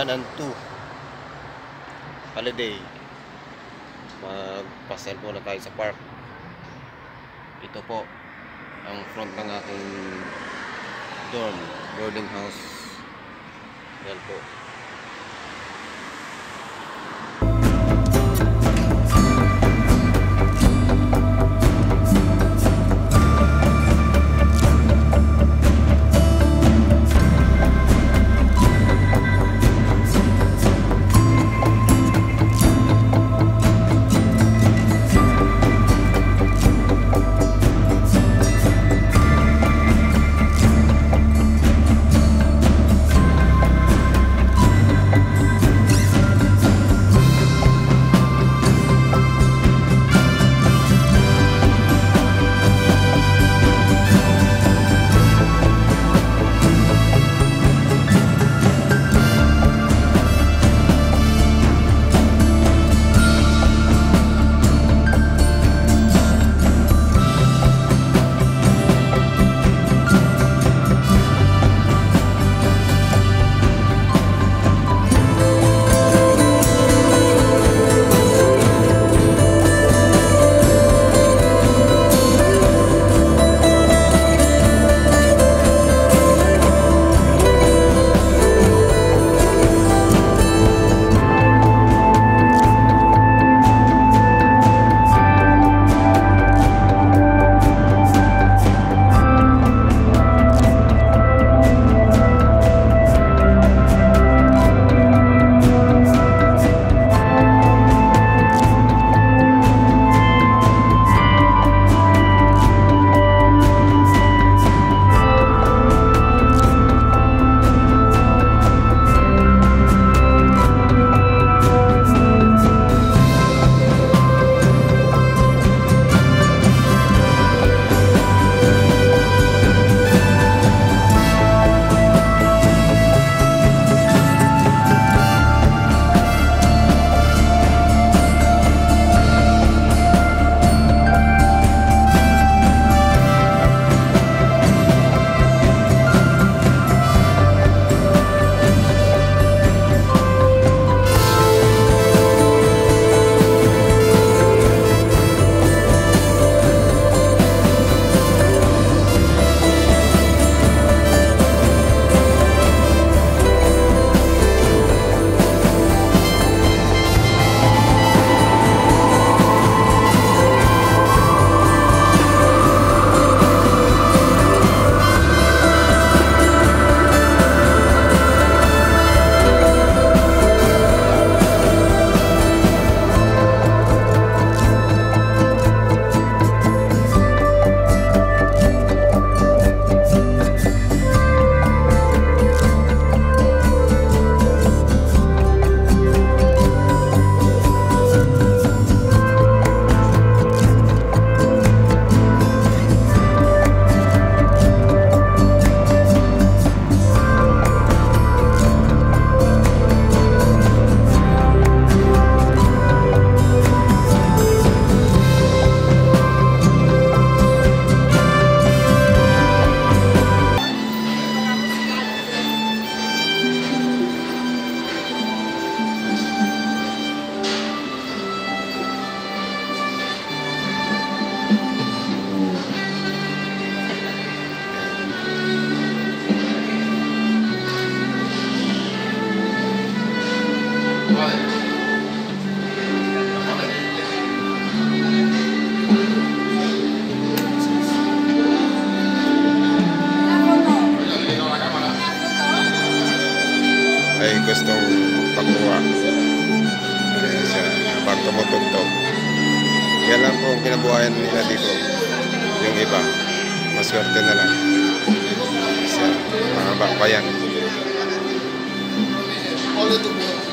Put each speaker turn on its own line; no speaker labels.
1 and 2. Holiday. Magpasel muna tayo sa park. Ito po ang front ng aking dorm, boarding house. Yan po. Kinabuhayan nila dito. Yung iba, maswerte na lang. Siya, mga bakbayan.
All the.